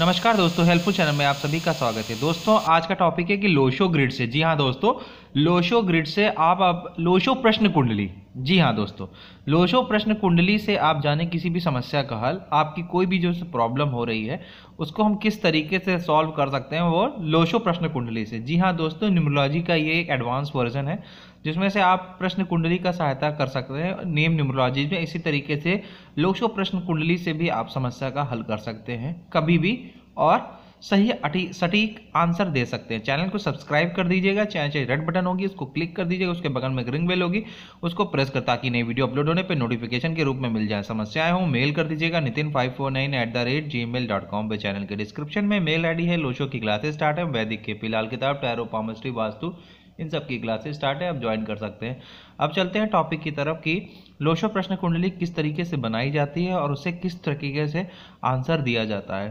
नमस्कार दोस्तों helpful channel में आप सभी का स्वागत है। दोस्तों, आज का टॉपिक है कि लोशो ग्रिड से। जी हाँ दोस्तों लोशो ग्रिड से आप अब लोशो प्रश्न कुंडली। जी हाँ दोस्तों लोशो प्रश्न कुंडली से आप जाने किसी भी समस्या का हल, आपकी कोई भी जो प्रॉब्लम हो रही है, उसको हम किस तरीके से सॉल्व कर सकते हैं वो लोशो प्रश्न कुंडली से। जी हाँ दोस्तों न्यूमरोलॉजी का ये एक एडवांस वर्जन है। जिसमें से आप प्रश्न कुंडली का सहायता कर सकते हैं, नेम न्यूमरोलॉजी में इसी तरीके से लोशो प्रश्न कुंडली से भी आप समस्या का हल कर सकते हैं, कभी भी, और सही, अटी, सटीक आंसर दे सकते हैं। चैनल को सब्सक्राइब कर दीजिएगा चैनल चाहिए रेड बटन होगी, उसको क्लिक कर दीजिएगा, उसके बगल में रिंग बेल होगी, उसको प्रेस कर ताकि नई वीडियो अपलोड होने पर नोटिफिकेशन के रूप में मिल जाए। समस्याएँ हो, मेल कर दीजिएगा Nitin five four nine at the rate Gmail dot com पर चैनल के डिस्क्रिप्शन में मेल आईडी है लोशो की क्लासेस स्टार्ट है, वैदिक के फ़िलहाल किताब टैरो पामस्ट्री वास्तु इन सब की क्लासेस स्टार्ट है, आप ज्वाइन कर सकते हैं। अब चलते हैं टॉपिक की तरफ़ कि लोशो प्रश्न कुंडली किस तरीके से बनाई जाती है और उसे किस तरीके से आंसर दिया जाता है।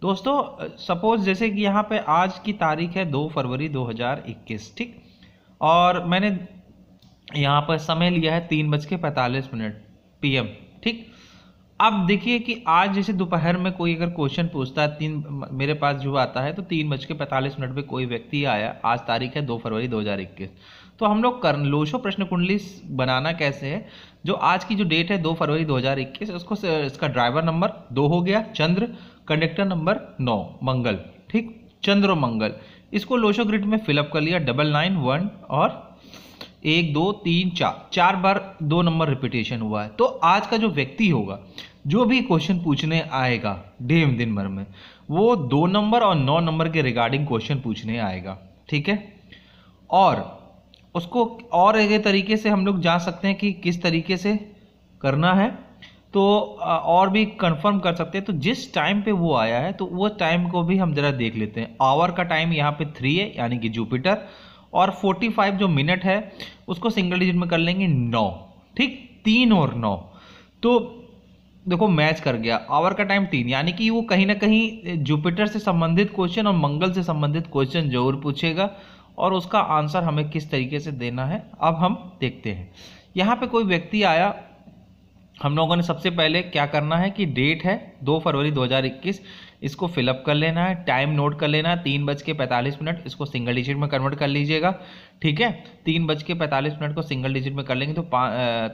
दोस्तों सपोज़ जैसे कि यहाँ पे आज की तारीख है दो फरवरी 2021 ठीक? और मैंने यहाँ पर समय लिया है तीन बज के पैंतालीस मिनट पीएम ठीक? अब देखिए कि आज जैसे दोपहर में कोई अगर क्वेश्चन पूछता है, तीन, मेरे पास जो आता है तो तीन बज के पैंतालीस मिनट पे कोई व्यक्ति आया, आज तारीख है दो फरवरी 2021 तो हम लोग कर लोशो प्रश्न कुंडली बनाना कैसे है, जो आज की जो डेट है दो फरवरी 2021 उसको इसका ड्राइवर नंबर दो हो गया, चंद्र कंडक्टर नंबर नौ, मंगल, ठीक? चंद्र मंगल। इसको लोशो ग्रिड में फिलअप कर लिया डबल नाइन वन और एक, दो, तीन, चार। चार बार दो नंबर रिपीटेशन हुआ है। तो आज का जो व्यक्ति होगा, जो भी क्वेश्चन पूछने आएगा डेम दिन भर में, वो दो नंबर और नौ नंबर के रिगार्डिंग क्वेश्चन पूछने आएगा। ठीक है? और उसको और एक तरीके से हम लोग जान सकते हैं कि किस तरीके से करना है। तो और भी कंफर्म कर सकते हैं। तो जिस टाइम पे वो आया है तो वो टाइम को भी हम ज़रा देख लेते हैं। आवर का टाइम यहाँ पे थ्री है, यानी कि जुपिटर और 45 जो मिनट है, उसको सिंगल डिजिट में कर लेंगे नौ। ठीक? तीन और नौ। तो देखो मैच कर गया। आवर का टाइम तीन। यानी कि वो कहीं ना कहीं जुपिटर से संबंधित क्वेश्चन और मंगल से संबंधित क्वेश्चन ज़रूर पूछेगा और उसका आंसर हमें किस तरीके से देना है, अब हम देखते हैं। यहाँ पे कोई व्यक्ति आया हम लोगों ने सबसे पहले क्या करना है कि डेट है दो फरवरी 2021 इसको फिलअप कर लेना है टाइम नोट कर लेना है, तीन बज के पैंतालीस मिनट, इसको सिंगल डिजिट में कन्वर्ट कर लीजिएगा, ठीक है? तीन बज के पैंतालीस मिनट को सिंगल डिजिट में कर लेंगे तो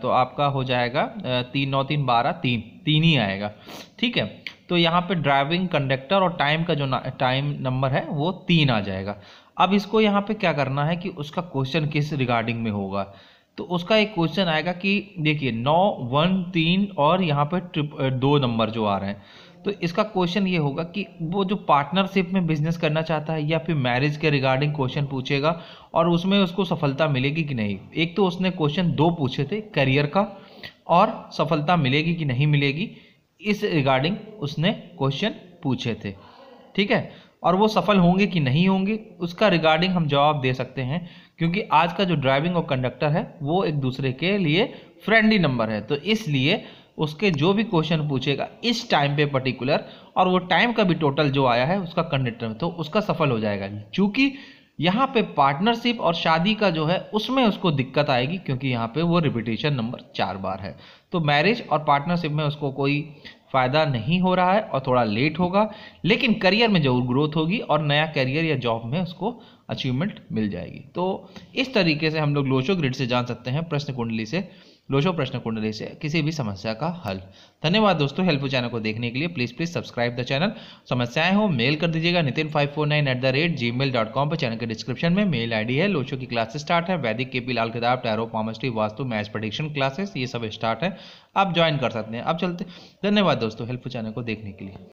तो आपका हो जाएगा तीन नौ तीन बारह तीन तीन ही आएगा, ठीक है? तो यहाँ पे ड्राइविंग कंडक्टर और टाइम का जो टाइम नंबर है, वो तीन आ जाएगा। अब इसको यहाँ पे क्या करना है कि उसका क्वेश्चन किस रिगार्डिंग में होगा? तो उसका एक क्वेश्चन आएगा कि देखिए, नौ, वन, तीन और यहाँ पे ट्रिप दो नंबर जो आ रहे हैं। तो इसका क्वेश्चन ये होगा कि वो जो पार्टनरशिप में बिज़नेस करना चाहता है या फिर मैरिज के रिगार्डिंग क्वेश्चन पूछेगा और उसमें उसको सफलता मिलेगी कि नहीं? एक तो उसने क्वेश्चन दो पूछे थे करियर का, और सफलता मिलेगी कि नहीं मिलेगी? इस रिगार्डिंग उसने क्वेश्चन पूछे थे। ठीक है? और वो सफल होंगे कि नहीं होंगे, उसका रिगार्डिंग हम जवाब दे सकते हैं, क्योंकि आज का जो ड्राइविंग और कंडक्टर है, वो एक दूसरे के लिए फ्रेंडली नंबर है। तो इसलिए उसके जो भी क्वेश्चन पूछेगा, इस टाइम पे पर्टिकुलर और वो टाइम का भी टोटल जो आया है, उसका कंडक्टर तो उसका सफल हो जाएगा। क्योंकि यहाँ पे पार्टनरशिप और शादी का जो है, उसमें उसको दिक्कत आएगी क्योंकि यहाँ पे वो रिपीटेशन नंबर चार बार है। तो मैरिज और पार्टनरशिप में उसको कोई फ़ायदा नहीं हो रहा है और थोड़ा लेट होगा, लेकिन करियर में ज़रूर ग्रोथ होगी और नया करियर या जॉब में उसको अचीवमेंट मिल जाएगी। तो इस तरीके से हम लोग लोशो ग्रिड से जान सकते हैं प्रश्न कुंडली से। लोशो प्रश्न कुंडली से किसी भी समस्या का हल। धन्यवाद दोस्तों हेल्पफुल चैनल को देखने के लिए। Please please subscribe the channel. समस्याएँ हो, मेल कर दीजिएगा। Nitin five four nine at the rate Gmail dot com पर चैनल के डिस्क्रिप्शन में मेल आईडी है। लोशो की क्लासेस स्टार्ट है। Vedic K P Lal Kitab tarot palmistry vastu match prediction classes ये सब स्टार्ट है। आप ज्वाइन कर सकते हैं। अब चलते। धन्यवाद दोस्तों हेल्पफुल चैनल को देखने के लिए।